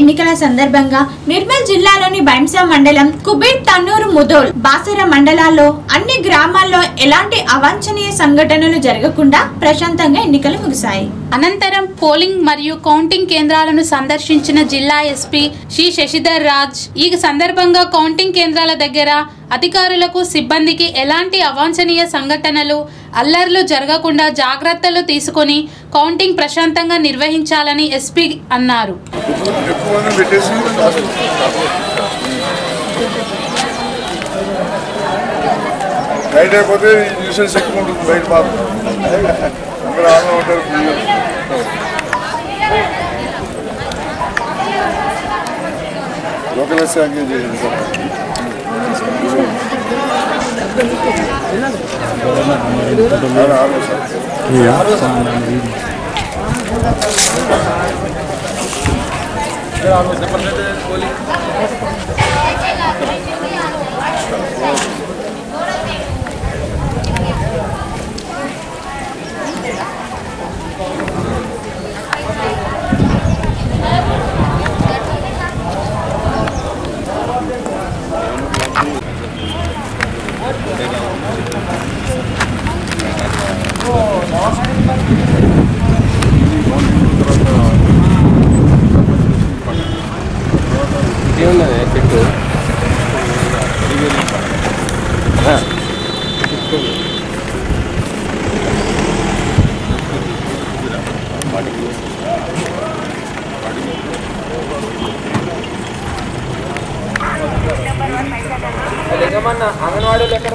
ఎన్నికల సందర్భంగా నిర్మల్ జిల్లాలోని బైంసా మండలం కుబేర్ తన్నూరు ముదోల్ బాసర మండలాల్లో అన్ని గ్రామాల్లో ఎలాంటి అవాంఛనీయ సంఘటనలు జరగకుండా ప్రశాంతంగా ఎన్నికలు ముగిశాయి. అనంతరం పోలింగ్ మరియు కౌంటింగ్ కేంద్రాలను సందర్శించిన జిల్లా ఎస్పీ శ్రీ శశిధర్ రాజ్ ఈ సందర్భంగా కౌంటింగ్ కేంద్రాల దగ్గర అధికారులకు సిబ్బందికి ఎలాంటి అవాంఛనీయ సంఘటనలు అల్లర్లు జరగకుండా జాగ్రత్తలు తీసుకొని కౌంటింగ్ ప్రశాంతంగా నిర్వహించాలని ఎస్పీ అన్నారు. అయిపోతే న్యూసెన్స్ ఎక్కువ ఉంటుంది బయట ബ്രാഹ്മണ ഹോട്ടൽ ലോക്കലൈസ് ആക്കുകയും ചെയ്യുന്നു സാർ ആറോ സാർ ആറോ സാർ है पिंटू हाँ అంగన్వాడీలు ఎక్కడ